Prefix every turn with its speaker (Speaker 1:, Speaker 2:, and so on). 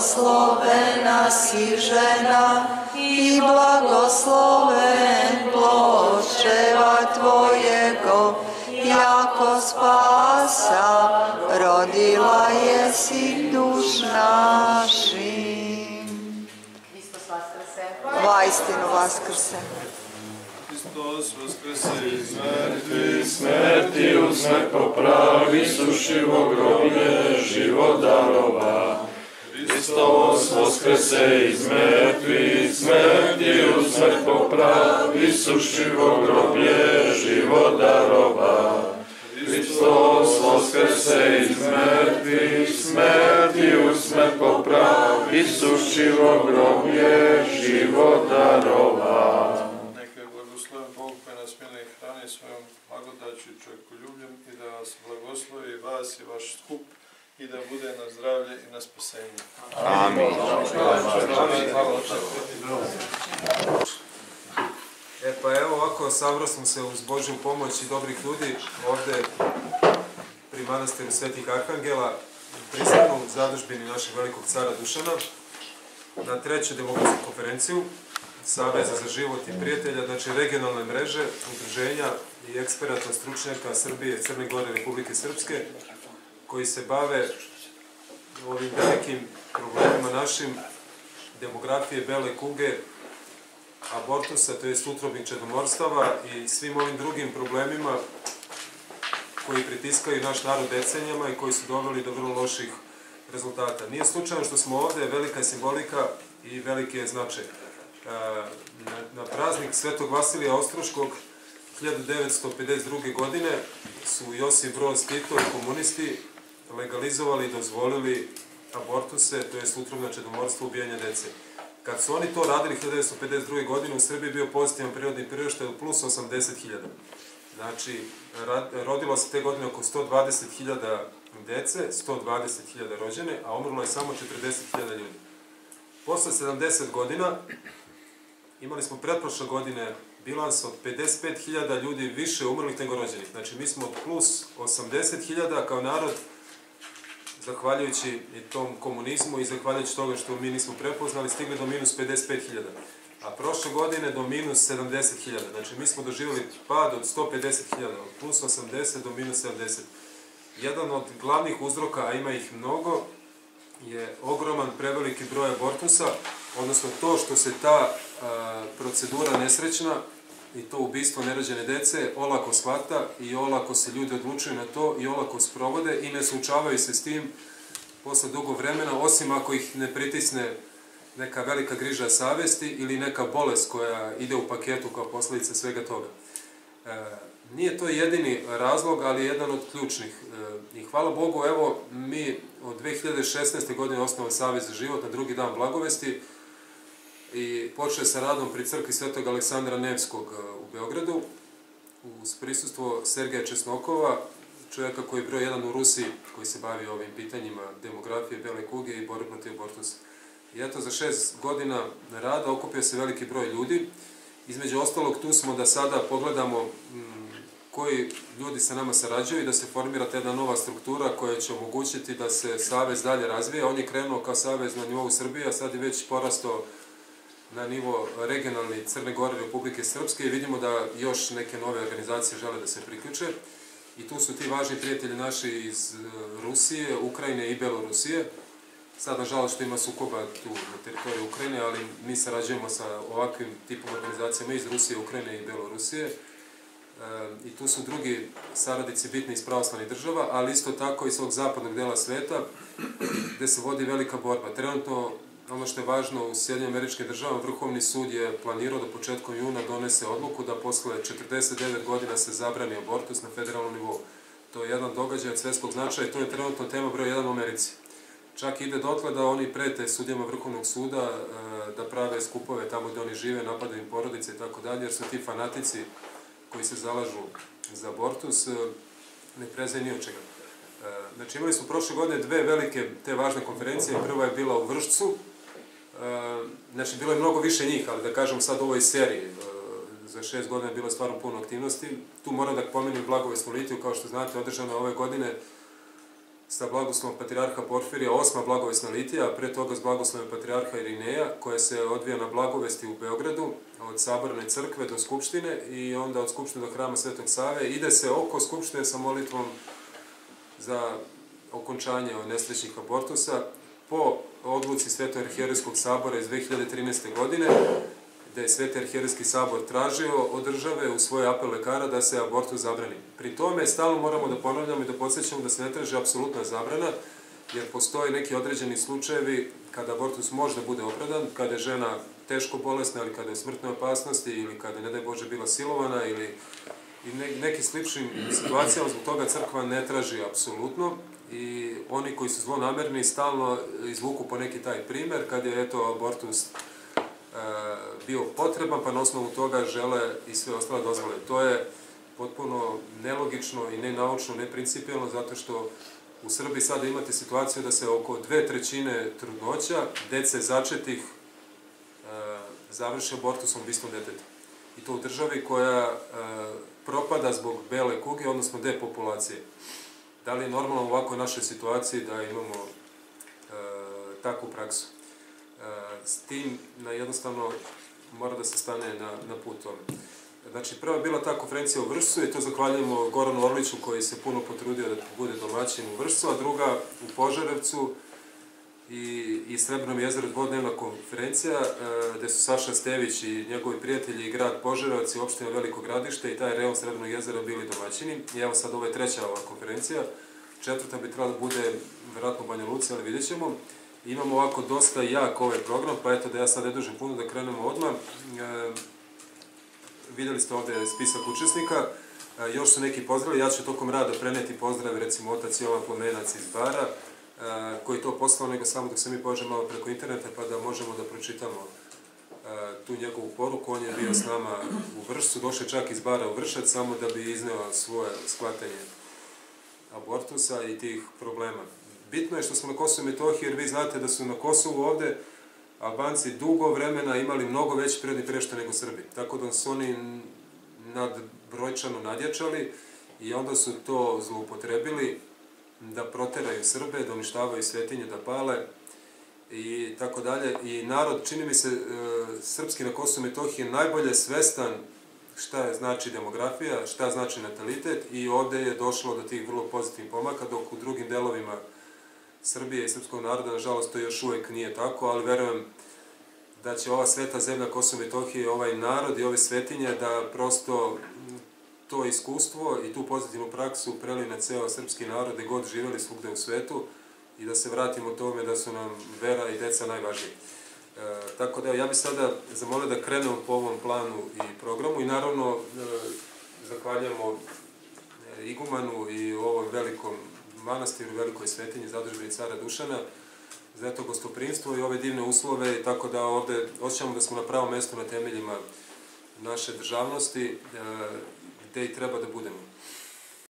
Speaker 1: blagoslovena si žena i blagosloven plod čreva Tvojego, jako spasa rodila je si duš našim.
Speaker 2: Hristos vaskrse.
Speaker 1: Vajstinu vaskrse.
Speaker 3: Hristos vaskrese iz mrtvih,
Speaker 4: Smrti u smrt popravi, sušivo groblje, život darova. Hristos voskrese iz mrtvih, smrti u smrt popravi, sušivo groblje, život darova. Hristos voskrese iz mrtvih, smrti u smrt popravi, sušivo groblje, život darova.
Speaker 3: neka je blagosloven Bog koji nas mili hrani svojom blagodaću i čovjekoljubljem i da vas blagoslovi vas i vaš skup i da bude na zdravlje i na spasenje.
Speaker 5: E pa evo ovako, sabro smo se uz Božju pomoć i dobrih ljudi ovde pri manastiru Svetih Arhangela, pristanu u zadužbini našeg velikog cara Dušana na treću demokratsku konferenciju Saveza za život i prijatelja, znači regionalne mreže, udruženja i eksperata, stručnjaka Srbije, Crne Gore, Republike Srpske, koji se bave ovim velikim problemima našim, demografije, bele kuge, abortusa, to je utrobnih čedomorstava i svim ovim drugim problemima koji pritiskaju naš narod decenijama i koji su doveli do vrlo loših rezultata. Nije slučajno što smo ovde, velika je simbolika i veliki je značaj. E, na praznik Svetog Vasilija Ostroškog 1952. godine su Josip Broz Tito i komunisti legalizovali i dozvolili abortuse, to je utrovno čedomorstvo ubijanja dece. Kad su oni to radili 1952. godine, u Srbiji bio pozitivan prirodni priraštaj od plus 80.000. Znači, rodilo se te godine oko 120.000 dece, 120.000 rođene, a umrlo je samo 40.000 ljudi. Posle 70 godina imali smo pretprošle godine bilans od 55.000 ljudi više umrlih nego rođenih. Znači, mi smo od plus 80.000 kao narod zahvaljujući tom komunizmu i zahvaljujući toga što mi nismo prepoznali, stigli do minus 55.000. A prošle godine do minus 70.000. Znači, mi smo doživjeli pad od 150.000, od plus 80 do minus 70. Jedan od glavnih uzroka, a ima ih mnogo, je ogroman preveliki broj abortusa, odnosno to što se ta a, procedura nesrećna i to ubistvo nerođene dece olako shvata i olako se ljudi odlučuju na to i olako sprovode i ne suočavaju se s tim posle dugo vremena, osim ako ih ne pritisne neka velika griža savesti ili neka bolest koja ide u paketu kao posledica svega toga. E, nije to jedini razlog, ali je jedan od ključnih. E, I hvala Bogu, evo, mi od 2016. godine osnovali Savez za život na drugi dan blagovesti i počeo sa radom pri crkvi Svetog Aleksandra Nevskog e, u Beogradu uz prisustvo Sergeja Česnokova, čovjeka koji je broj jedan u Rusiji, koji se bavi ovim pitanjima demografije, bele kuge i borbe protiv abortusa. I eto, za šest godina rada okupio se veliki broj ljudi. Između ostalog, tu smo da sada pogledamo mm, koji ljudi sa nama sarađuju i da se formira ta jedna nova struktura koja će omogućiti da se Savez dalje razvije. On je krenuo kao Savez na nivou Srbije, a sad je već porastao na nivo regionalni Crne Gore Republike Srpske i vidimo da još neke nove organizacije žele da se priključe. I tu su ti važni prijatelji naši iz e, Rusije, Ukrajine i Belorusije. Sad, nažalost, što ima sukoba tu na teritoriji Ukrajine, ali mi sarađujemo sa ovakvim tipom organizacijama iz Rusije, Ukrajine i Belorusije. E, I tu su drugi saradnici bitni iz pravoslavnih država, ali isto tako i svog zapadnog dela sveta, gde se vodi velika borba. Trenutno, ono što je važno, u Sjedinim američkim državama Vrhovni sud je planirao da početkom juna donese odluku da posle 49 godina se zabrani abortus na federalnom nivou. To je jedan događaj od svetskog značaja i to je trenutno tema broj 1 u Americi. Čak ide dotle da oni prete sudijama Vrhovnog suda e, da prave skupove tamo gde oni žive, napadaju im porodice i tako dalje, jer su ti fanatici koji se zalažu za abortus e, ne prezaju ni od čega. E, Znači imali smo prošle godine dve velike te važne konferencije, prva je bila u Vršcu, znači bilo je mnogo više njih, ali da kažem sad u ovoj seriji, e, za šest godina je bilo stvarno puno aktivnosti. Tu moram da pomenem Blagovesnu litiju, kao što znate, održano je ove godine sa blagoslovom patrijarha Porfirija, osma blagovesna litija, a pre toga s blagoslovom patrijarha Irineja, koja se odvija na blagovesti u Beogradu, od saborne crkve do Skupštine i onda od Skupštine do hrama Svetog Save. Ide se oko Skupštine sa molitvom za okončanje nesrećnih abortusa po odluci Svetog arhijerijskog sabora iz 2013. godine, gde je Sveti arhijerijski sabor tražio od države u svoj apel lekara da se abortus zabrani. Pri tome stalno moramo da ponavljamo i da podsjećamo da se ne traži apsolutna zabrana, jer postoje neki određeni slučajevi kada abortus može da bude opravdan, kada je žena teško bolesna ili kada je smrtne opasnosti ili kada ne daj Bože, bila silovana ili i ne, neki sličnim situacijama, zbog toga crkva ne traži apsolutno i oni koji su zlonamerni stalno izvuku po neki taj primer kad je eto abortus e, bio potreban pa na osnovu toga žele i sve ostale dozvole. To je potpuno nelogično i nenaučno, neprincipijalno zato što u Srbiji sada imate situaciju da se oko dve trećine trudnoća dece začetih e, završe abortusom ubistvom deteta. I to u državi koja e, propada zbog bele kuge, odnosno depopulacije. Da li je normalno u ovakvoj našoj situaciji da imamo e, takvu praksu? E, s tim, na jednostavno, mora da se stane na, na put tome. Znači, prva bila ta konferencija u Vršcu i to zahvaljujemo Goranu Orliću koji se puno potrudio da bude domaćin u Vršcu, a druga u Požarevcu i, i Srebrnom jezeru dvodnevna konferencija, e, gde su Saša Stević i njegovi prijatelji i grad Požarevac i opština Veliko gradište i taj reon Srebrnog jezera bili domaćini. I evo sad ovo je treća ova konferencija. Četvrta bi trebala da bude verovatno Banja Luci, ali vidjet ćemo. Imamo ovako dosta jak ovaj program, pa eto da ja sad ne puno da krenemo odmah. E, vidjeli ste ovde spisak učesnika. E, još su neki pozdravi, ja ću tokom rada preneti pozdrave, recimo otac Jovan Plomenac iz Bara, koji to poslao, nego samo dok se mi pođemo malo preko interneta, pa da možemo da pročitamo tu njegovu poruku. On je bio s nama u Vršcu, došao čak iz bara u Vršac, samo da bi izneo svoje shvatanje abortusa i tih problema. Bitno je što smo na Kosovo i Metohiji, jer vi znate da su na Kosovu ovde Albanci dugo vremena imali mnogo veći prirodni prešta nego Srbi. Tako da su oni nadbrojčano nadjačali i onda su to zloupotrebili da proteraju Srbe, da uništavaju svetinje, da pale i tako dalje. I narod, čini mi se, e, srpski na Kosovo Metohije najbolje svestan šta je znači demografija, šta znači natalitet i ovde je došlo do tih vrlo pozitivnih pomaka, dok u drugim delovima Srbije i srpskog naroda, nažalost, to još uvek nije tako, ali verujem da će ova sveta zemlja Kosovo Metohije, ovaj narod i ove svetinje da prosto to iskustvo i tu pozitivnu praksu preli na ceo srpski narod gde god živeli svugde u svetu i da se vratimo tome da su nam vera i deca najvažniji. E, tako da ja bih sada zamolio da krenemo po ovom planu i programu i naravno e, zahvaljujemo e, igumanu i ovom velikom manastiru, velikoj svetinji, zadužbeni cara Dušana, za eto gostoprinstvo i ove divne uslove, tako da ovde osjećamo da smo na pravom mestu na temeljima naše državnosti, e, gde i treba da budemo.